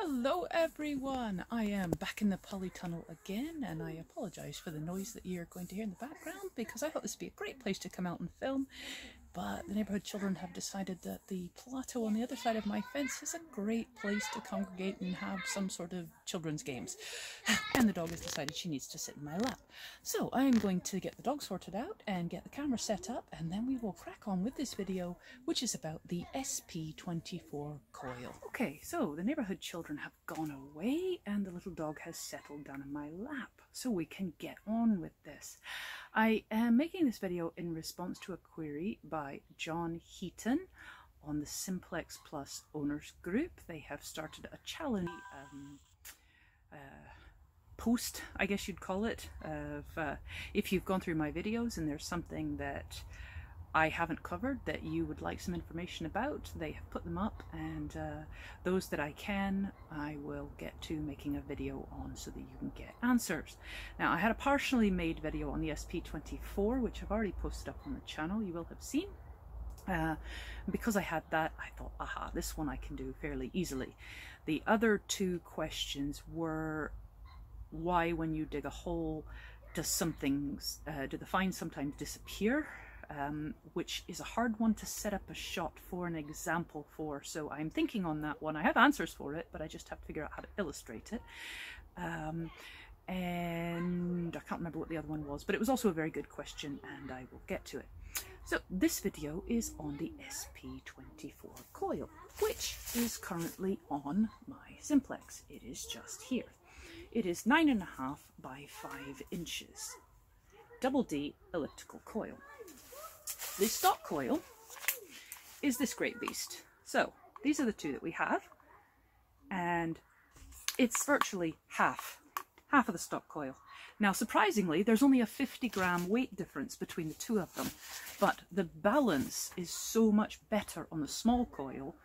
Hello everyone! I am back in the polytunnel again and I apologise for the noise that you're going to hear in the background because I thought this would be a great place to come out and film but the neighbourhood children have decided that the plateau on the other side of my fence is a great place to congregate and have some sort of children's games. And the dog has decided she needs to sit in my lap. So I'm going to get the dog sorted out and get the camera set up and then we will crack on with this video which is about the SP24 coil. Okay, so the neighbourhood children have gone away and the little dog has settled down in my lap so we can get on with this. I am making this video in response to a query by John Heaton on the Simplex Plus owners group. They have started a challenge um, uh, post, I guess you'd call it, of uh, if you've gone through my videos and there's something that I haven't covered that you would like some information about, they have put them up and uh, those that I can I will get to making a video on so that you can get answers. Now I had a partially made video on the SP24 which I've already posted up on the channel, you will have seen. Uh, because I had that, I thought, aha, this one I can do fairly easily. The other two questions were why when you dig a hole does something, uh, do the finds sometimes disappear? Um, which is a hard one to set up a shot for an example for. So I'm thinking on that one. I have answers for it, but I just have to figure out how to illustrate it. Um, and I can't remember what the other one was, but it was also a very good question and I will get to it. So this video is on the SP24 coil, which is currently on my Simplex. It is just here. It is nine and a half by five inches. Double D elliptical coil. The stock coil is this great beast. So these are the two that we have and it's virtually half, half of the stock coil. Now surprisingly there's only a 50 gram weight difference between the two of them but the balance is so much better on the small coil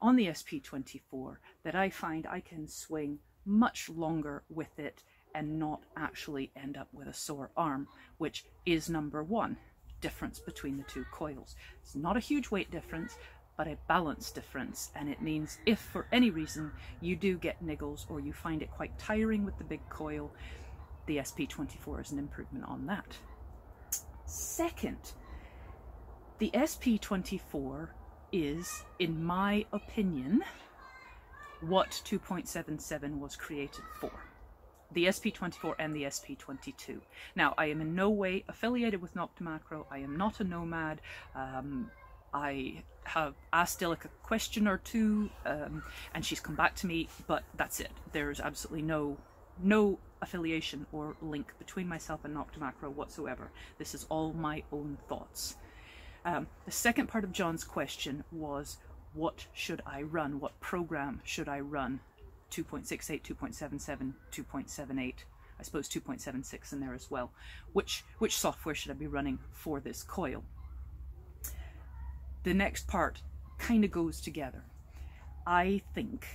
on the SP24 that I find I can swing much longer with it and not actually end up with a sore arm, which is number one difference between the two coils. It's not a huge weight difference, but a balance difference. And it means if for any reason you do get niggles or you find it quite tiring with the big coil, the SP24 is an improvement on that. Second, the SP24 is, in my opinion, what 2.77 was created for the SP24 and the SP22. Now, I am in no way affiliated with Nokta Makro. I am not a nomad. Um, I have asked Dilek a question or two, um, and she's come back to me, but that's it. There's absolutely no no affiliation or link between myself and Nokta Makro whatsoever. This is all my own thoughts. Um, the second part of John's question was, what should I run? What program should I run 2.68, 2.77, 2.78, I suppose 2.76 in there as well. Which, which software should I be running for this coil? The next part kind of goes together. I think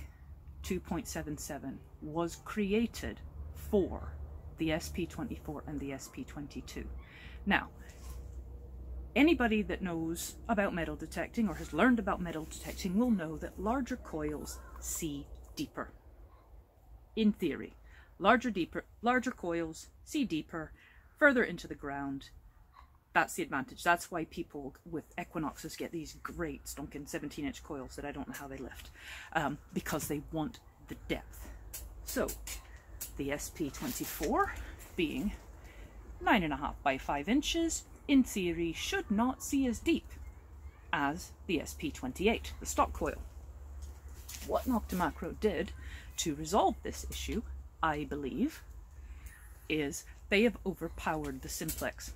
2.77 was created for the SP24 and the SP22. Now, anybody that knows about metal detecting or has learned about metal detecting will know that larger coils see deeper in theory. Larger, deeper, larger coils, see deeper, further into the ground. That's the advantage. That's why people with Equinoxes get these great stonking 17 inch coils that I don't know how they lift, um, because they want the depth. So the SP24 being nine and a half by five inches, in theory should not see as deep as the SP28, the stock coil. What Nokta Makro did to resolve this issue, I believe, is they have overpowered the simplex.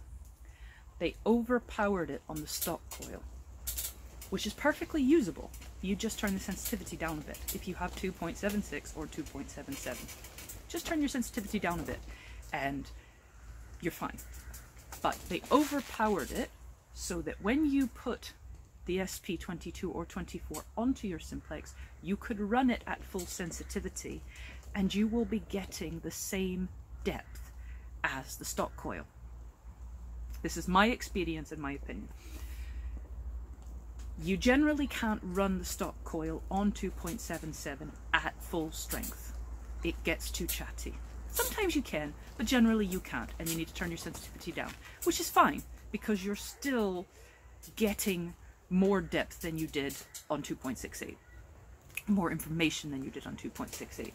They overpowered it on the stock coil, which is perfectly usable. You just turn the sensitivity down a bit if you have 2.76 or 2.77. Just turn your sensitivity down a bit and you're fine. But they overpowered it so that when you put the SP22 or 24 onto your simplex, you could run it at full sensitivity and you will be getting the same depth as the stock coil. This is my experience and my opinion. You generally can't run the stock coil on 2.77 at full strength. It gets too chatty. Sometimes you can, but generally you can't, and you need to turn your sensitivity down, which is fine because you're still getting more depth than you did on 2.68, more information than you did on 2.68.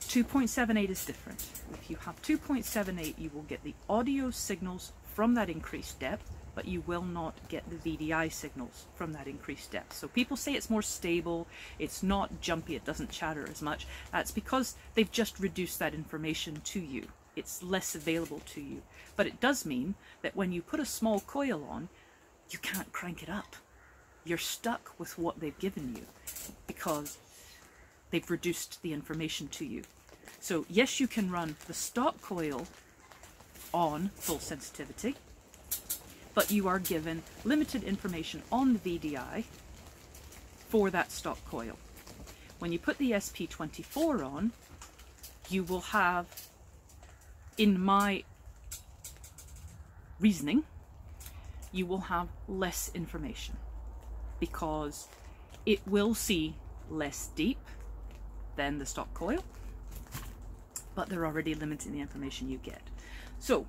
2.78 is different. If you have 2.78, you will get the audio signals from that increased depth, but you will not get the VDI signals from that increased depth. So people say it's more stable, it's not jumpy, it doesn't chatter as much. That's because they've just reduced that information to you. It's less available to you. But it does mean that when you put a small coil on, you can't crank it up. You're stuck with what they've given you because they've reduced the information to you. So yes, you can run the stock coil on full sensitivity, but you are given limited information on the VDI for that stock coil. When you put the SP24 on, you will have, in my reasoning, you will have less information because it will see less deep than the stock coil, but they're already limiting the information you get. So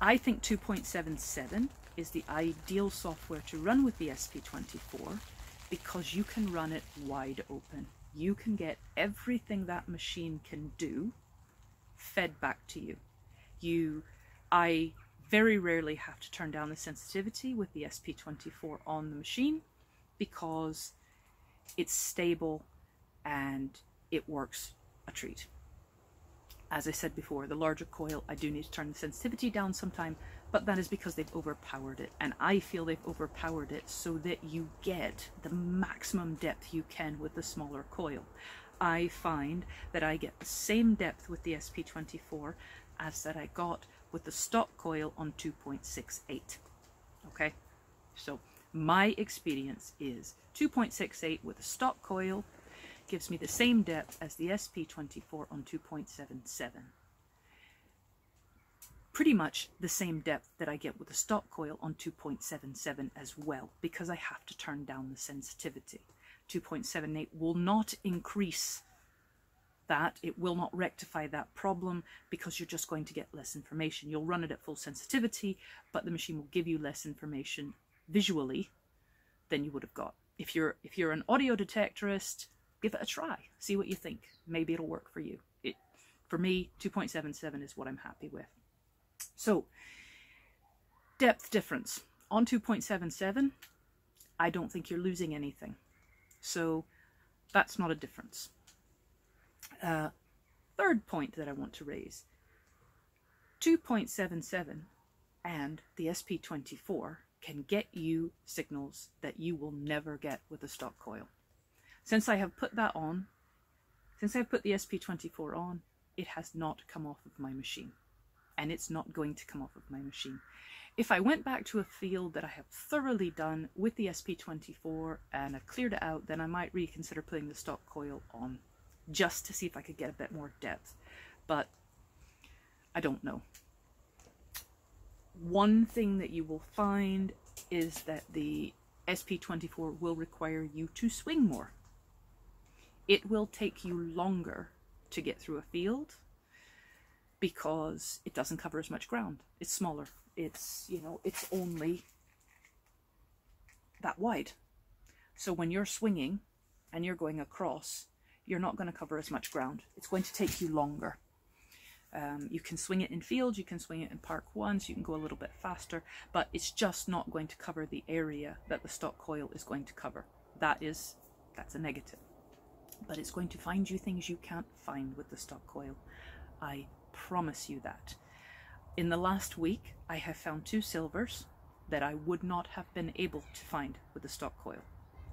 I think 2.77 is the ideal software to run with the SP24 because you can run it wide open. You can get everything that machine can do fed back to you. You, I very rarely have to turn down the sensitivity with the SP24 on the machine because it's stable and it works a treat. As I said before, the larger coil, I do need to turn the sensitivity down sometime, but that is because they've overpowered it. And I feel they've overpowered it so that you get the maximum depth you can with the smaller coil. I find that I get the same depth with the SP24 as that I got with the stock coil on 2.68. Okay, so my experience is 2.68 with a stock coil gives me the same depth as the SP24 on 2.77. Pretty much the same depth that I get with the stock coil on 2.77 as well, because I have to turn down the sensitivity. 2.78 will not increase that, it will not rectify that problem because you're just going to get less information. You'll run it at full sensitivity, but the machine will give you less information visually than you would have got. If you're if you're an audio detectorist, give it a try. See what you think. Maybe it'll work for you. It for me, 2.77 is what I'm happy with. So, depth difference. On 2.77, I don't think you're losing anything. So, that's not a difference. Uh, third point that I want to raise 2.77 and the SP24 can get you signals that you will never get with a stock coil. Since I have put that on, since I've put the SP24 on, it has not come off of my machine. And it's not going to come off of my machine. If I went back to a field that I have thoroughly done with the SP24 and I've cleared it out, then I might reconsider putting the stock coil on just to see if I could get a bit more depth. But I don't know. One thing that you will find is that the SP24 will require you to swing more. It will take you longer to get through a field because it doesn't cover as much ground. It's smaller. It's, you know, it's only that wide. So when you're swinging and you're going across, you're not going to cover as much ground. It's going to take you longer. Um, you can swing it in field, you can swing it in park one, so you can go a little bit faster, but it's just not going to cover the area that the stock coil is going to cover. That is, that's a negative. But it's going to find you things you can't find with the stock coil. I promise you that. In the last week, I have found two silvers that I would not have been able to find with the stock coil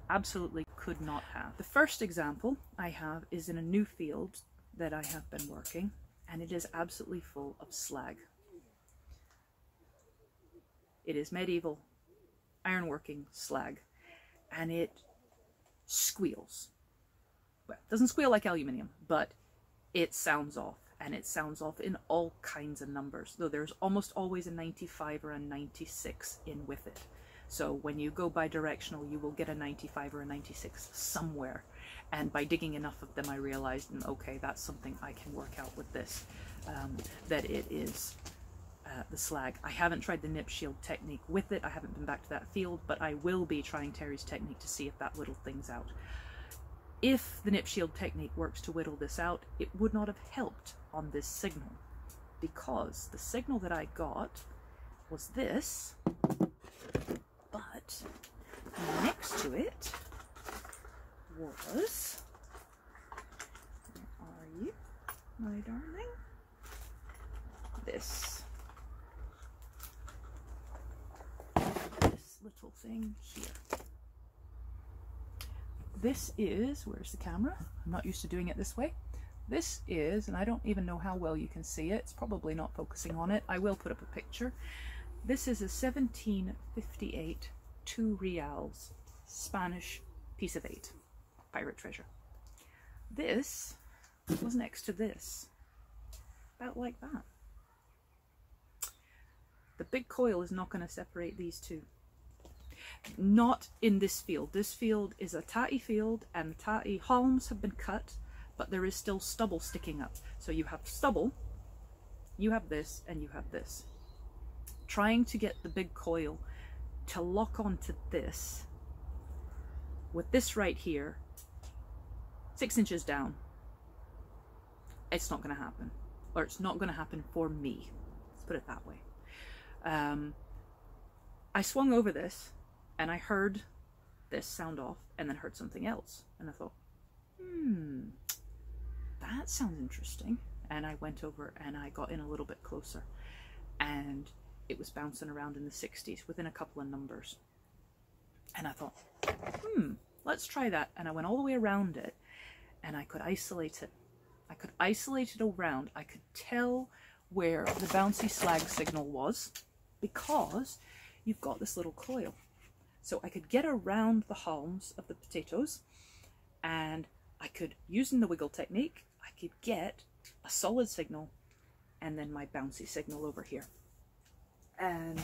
absolutely could not have. The first example I have is in a new field that I have been working and it is absolutely full of slag. It is medieval ironworking slag and it squeals. Well, it doesn't squeal like aluminium, but it sounds off and it sounds off in all kinds of numbers, though there's almost always a 95 or a 96 in with it. So when you go bi-directional, you will get a 95 or a 96 somewhere. And by digging enough of them, I realized, mm, okay, that's something I can work out with this, um, that it is uh, the slag. I haven't tried the nip shield technique with it. I haven't been back to that field, but I will be trying Terry's technique to see if that whittled things out. If the nip shield technique works to whittle this out, it would not have helped on this signal because the signal that I got was this, but next to it was, where are you, my darling? This. This little thing here. This is, where's the camera? I'm not used to doing it this way. This is, and I don't even know how well you can see it, it's probably not focusing on it. I will put up a picture. This is a 1758 two reals Spanish piece of eight pirate treasure. This was next to this, about like that. The big coil is not going to separate these two. Not in this field. This field is a tatty field and the tatty haulms have been cut, but there is still stubble sticking up. So you have stubble, you have this, and you have this. Trying to get the big coil to lock onto this with this right here, six inches down, it's not going to happen. Or it's not going to happen for me. Let's put it that way. Um, I swung over this and I heard this sound off and then heard something else. And I thought, hmm, that sounds interesting. And I went over and I got in a little bit closer. And it was bouncing around in the 60s within a couple of numbers. And I thought, hmm, let's try that. And I went all the way around it and I could isolate it. I could isolate it around. I could tell where the bouncy slag signal was because you've got this little coil. So I could get around the haulms of the potatoes and I could, using the wiggle technique, I could get a solid signal and then my bouncy signal over here. And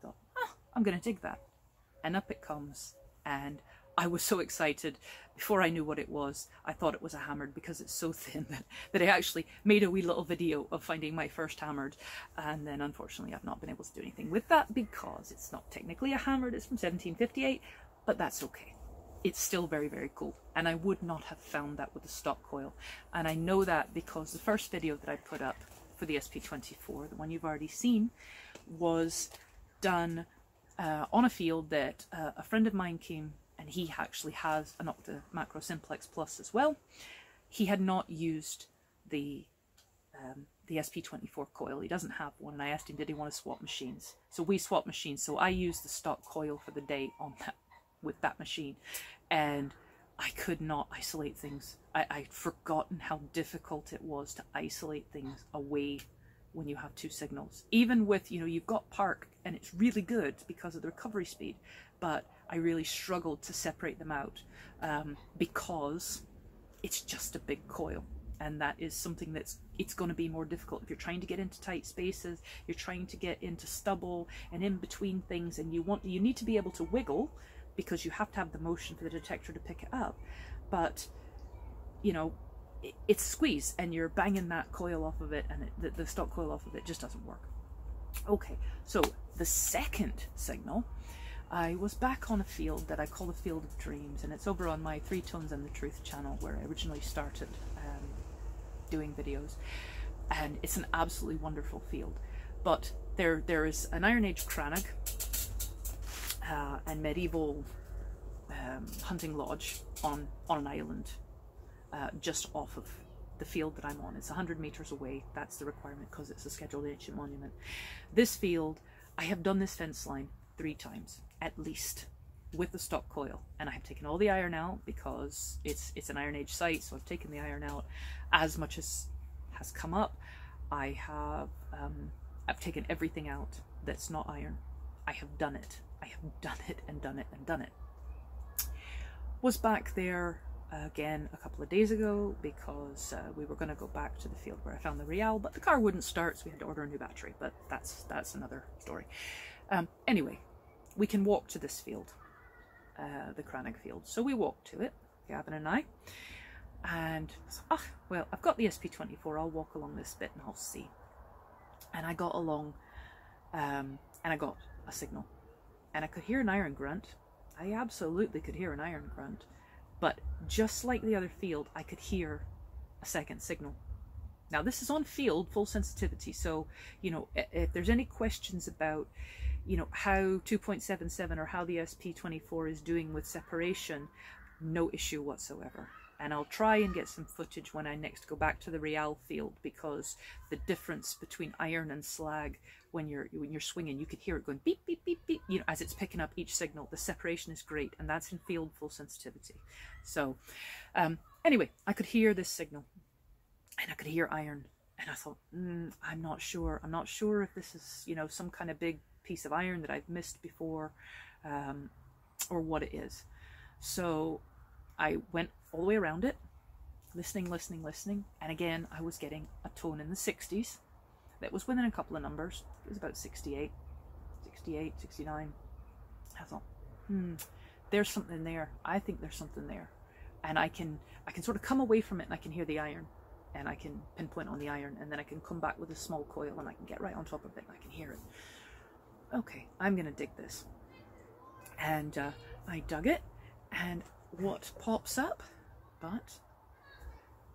thought, oh, I'm going to dig that. And up it comes. And I was so excited. Before I knew what it was, I thought it was a hammered because it's so thin that, that I actually made a wee little video of finding my first hammered. And then unfortunately I've not been able to do anything with that because it's not technically a hammered, it's from 1758, but that's okay. It's still very, very cool. And I would not have found that with the stock coil. And I know that because the first video that I put up for the SP24, the one you've already seen, was done uh, on a field that uh, a friend of mine came and he actually has an Octa Macro Simplex Plus as well. He had not used the um, the SP24 coil. He doesn't have one, and I asked him, did he want to swap machines? So we swapped machines. So I used the stock coil for the day on that with that machine, and I could not isolate things. I, I'd forgotten how difficult it was to isolate things away when you have two signals. Even with, you know, you've got park and it's really good because of the recovery speed, but I really struggled to separate them out um, because it's just a big coil. And that is something that's, it's going to be more difficult. If you're trying to get into tight spaces, you're trying to get into stubble and in between things, and you want, you need to be able to wiggle because you have to have the motion for the detector to pick it up. But, you know, it, it's squeeze and you're banging that coil off of it and it, the, the stock coil off of it just doesn't work. Okay, so the second signal I was back on a field that I call the Field of Dreams, and it's over on my Three Tones and the Truth channel where I originally started um, doing videos. And it's an absolutely wonderful field. But there, there is an Iron Age crannog uh, and medieval um, hunting lodge on, on an island uh, just off of the field that I'm on. It's 100 meters away. That's the requirement because it's a scheduled ancient monument. This field, I have done this fence line three times at least with the stock coil and I have taken all the iron out because it's it's an iron age site so I've taken the iron out as much as has come up I have um, I've taken everything out that's not iron I have done it I have done it and done it and done it was back there again a couple of days ago because uh, we were going to go back to the field where I found the Real but the car wouldn't start so we had to order a new battery but that's that's another story um, anyway we can walk to this field, uh, the Crannog field. So we walked to it, Gavin and I, and ah, well, I've got the SP24. I'll walk along this bit and I'll see. And I got along, um, and I got a signal, and I could hear an iron grunt. I absolutely could hear an iron grunt, but just like the other field, I could hear a second signal. Now this is on field, full sensitivity, so, you know, if there's any questions about, you know, how 2.77 or how the SP24 is doing with separation, no issue whatsoever. And I'll try and get some footage when I next go back to the Real field because the difference between iron and slag when you're when you're swinging, you could hear it going beep beep beep beep, you know, as it's picking up each signal. The separation is great, and that's in field full sensitivity. So, um, anyway, I could hear this signal and I could hear iron. And I thought, mm, I'm not sure. I'm not sure if this is, you know, some kind of big piece of iron that I've missed before um, or what it is. So I went all the way around it, listening, listening, listening. And again, I was getting a tone in the 60s that was within a couple of numbers. It was about 68, 68, 69. I thought, hmm, there's something there. I think there's something there. And I can, I can sort of come away from it and I can hear the iron and I can pinpoint on the iron and then I can come back with a small coil and I can get right on top of it and I can hear it. Okay, I'm to dig this. And uh, I dug it and what pops up but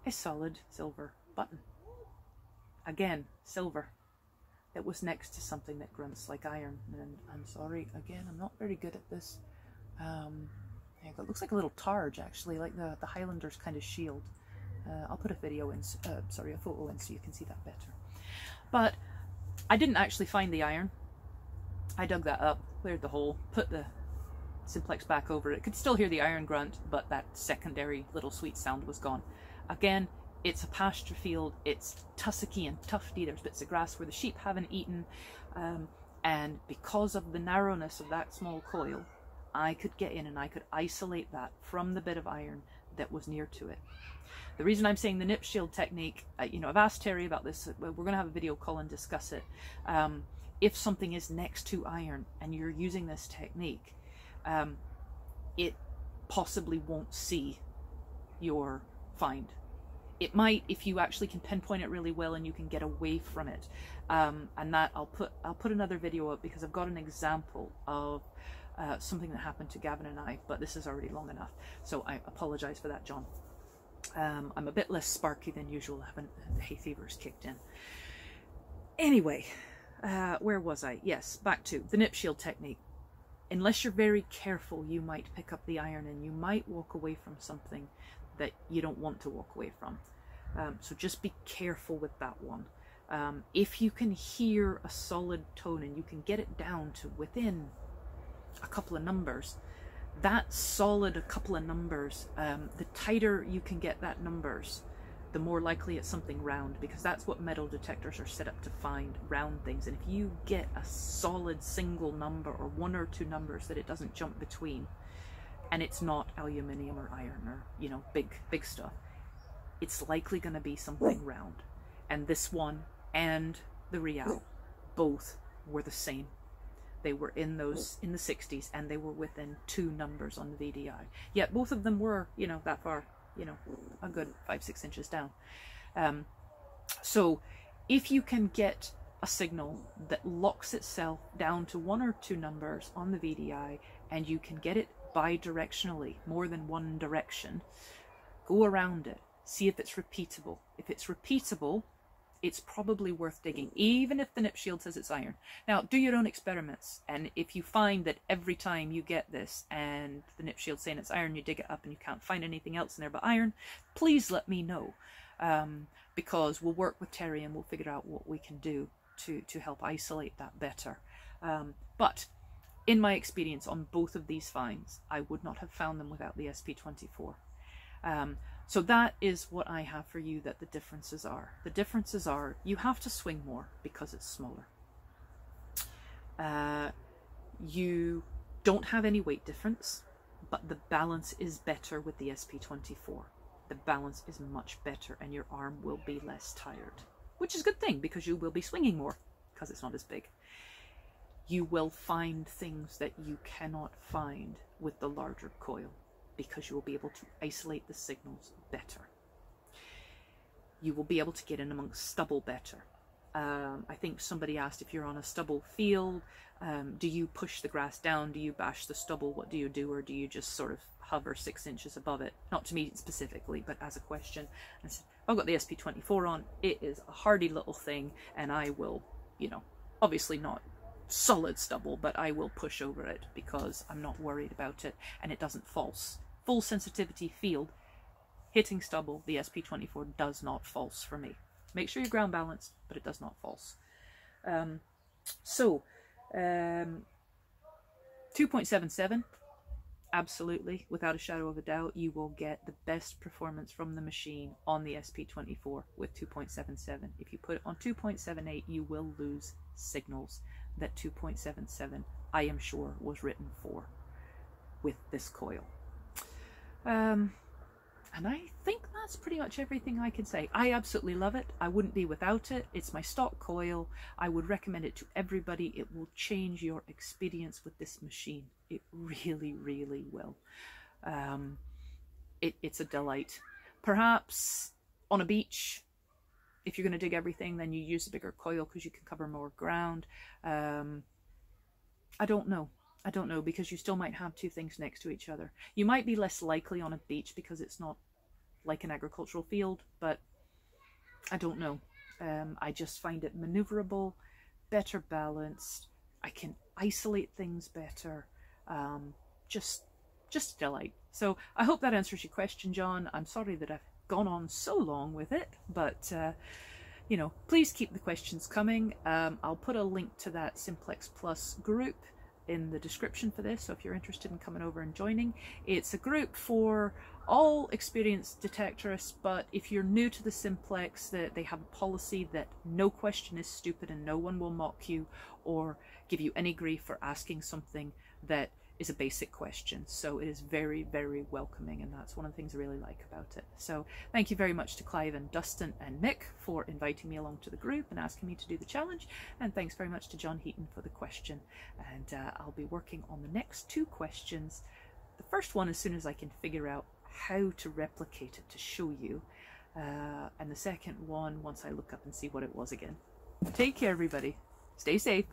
a solid silver button. Again, silver. It was next to something that grunts like iron and I'm sorry, again, I'm not very good at this. Um, it looks like a little targe actually, like the, the Highlanders kind of shield. Uh, I'll put a video in, uh, sorry, a photo in so you can see that better. But I didn't actually find the iron. I dug that up, cleared the hole, put the simplex back over it. Could still hear the iron grunt, but that secondary little sweet sound was gone. Again, it's a pasture field. It's tussocky and tufty. There's bits of grass where the sheep haven't eaten. Um, and because of the narrowness of that small coil, I could get in and I could isolate that from the bit of iron that was near to it. The reason I'm saying the nip shield technique, uh, you know, I've asked Terry about this. We're going to have a video call and discuss it. Um, if something is next to iron and you're using this technique, um, it possibly won't see your find. It might if you actually can pinpoint it really well and you can get away from it. Um, and that I'll put I'll put another video up because I've got an example of uh, something that happened to Gavin and I, but this is already long enough. So I apologize for that, John. Um, I'm a bit less sparky than usual. I haven't the hay fever's kicked in. Anyway, uh, where was I? Yes, back to the nip shield technique. Unless you're very careful, you might pick up the iron and you might walk away from something that you don't want to walk away from. Um, so just be careful with that one. Um, if you can hear a solid tone and you can get it down to within a couple of numbers, that solid a couple of numbers, um, the tighter you can get that numbers, the more likely it's something round because that's what metal detectors are set up to find round things. And if you get a solid single number or one or two numbers that it doesn't jump between, and it's not aluminium or iron or you know big big stuff, it's likely going to be something round. And this one and the Real both were the same. They were in those in the 60s and they were within two numbers on the VDI. Yet both of them were, you know, that far you know, a good five, six inches down. Um, so if you can get a signal that locks itself down to one or two numbers on the VDI and you can get it bidirectionally, more than one direction, go around it, see if it's repeatable. If it's repeatable, it's probably worth digging, even if the nip shield says it's iron. Now, do your own experiments, and if you find that every time you get this and the nip shield saying it's iron, you dig it up and you can't find anything else in there but iron, please let me know, um, because we'll work with Terry and we'll figure out what we can do to, to help isolate that better. Um, but in my experience on both of these finds, I would not have found them without the SP24. Um, so that is what I have for you that the differences are. The differences are you have to swing more because it's smaller. Uh, you don't have any weight difference, but the balance is better with the SP24. The balance is much better and your arm will be less tired, which is a good thing because you will be swinging more because it's not as big. you will find things that you cannot find with the larger coil because you will be able to isolate the signals better. You will be able to get in amongst stubble better. Um, I think somebody asked if you're on a stubble field, um, do you push the grass down? Do you bash the stubble? What do you do? Or do you just sort of hover six inches above it? Not to me specifically, but as a question. I said, I've got the SP24 on. It is a hardy little thing, and I will, you know, obviously not solid stubble, but I will push over it because I'm not worried about it and it doesn't false. Full sensitivity field, hitting stubble, the SP24 does not false for me. Make sure you're ground balanced, but it does not false. Um, so, um, 2.77, absolutely, without a shadow of a doubt, you will get the best performance from the machine on the SP24 with 2.77. If you put it on 2.78, you will lose signals that 2.77, I am sure, was written for with this coil. Um, and I think that's pretty much everything I can say. I absolutely love it. I wouldn't be without it. It's my stock coil. I would recommend it to everybody. It will change your experience with this machine. It really, really will. Um, it, it's a delight. Perhaps on a beach, if you're going to dig everything, then you use a bigger coil because you can cover more ground. Um, I don't know. I don't know because you still might have two things next to each other. You might be less likely on a beach because it's not like an agricultural field, but I don't know. Um, I just find it maneuverable, better balanced. I can isolate things better. Um, just, just a delight. So I hope that answers your question, John. I'm sorry that I've gone on so long with it, but uh, you know, please keep the questions coming. Um, I'll put a link to that Simplex Plus group in the description for this, so if you're interested in coming over and joining. It's a group for all experienced detectorists, but if you're new to the Simplex, that they have a policy that no question is stupid and no one will mock you or give you any grief for asking something that is a basic question. So it is very, very welcoming, and that's one of the things I really like about it. So thank you very much to Clive and Dustin and Mick for inviting me along to the group and asking me to do the challenge. And thanks very much to John Heaton for the question. And uh, I'll be working on the next two questions. The first one as soon as I can figure out how to replicate it to show you. Uh, and the second one once I look up and see what it was again. Take care, everybody. Stay safe.